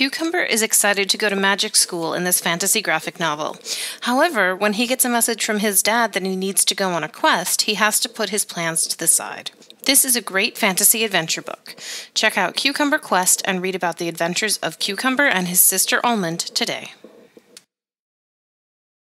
Cucumber is excited to go to magic school in this fantasy graphic novel. However, when he gets a message from his dad that he needs to go on a quest, he has to put his plans to the side. This is a great fantasy adventure book. Check out Cucumber Quest and read about the adventures of Cucumber and his sister Almond today.